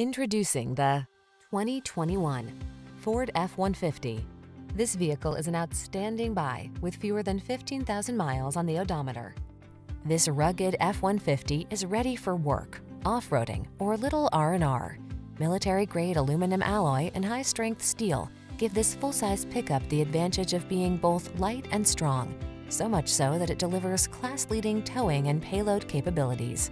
Introducing the 2021 Ford F-150. This vehicle is an outstanding buy with fewer than 15,000 miles on the odometer. This rugged F-150 is ready for work, off-roading, or little R&R. Military-grade aluminum alloy and high-strength steel give this full-size pickup the advantage of being both light and strong, so much so that it delivers class-leading towing and payload capabilities.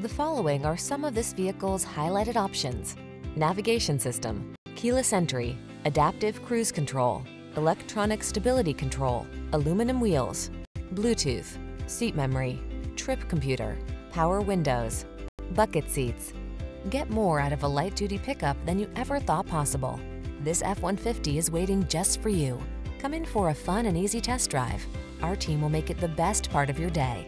The following are some of this vehicle's highlighted options. Navigation system, keyless entry, adaptive cruise control, electronic stability control, aluminum wheels, Bluetooth, seat memory, trip computer, power windows, bucket seats. Get more out of a light-duty pickup than you ever thought possible. This F-150 is waiting just for you. Come in for a fun and easy test drive. Our team will make it the best part of your day.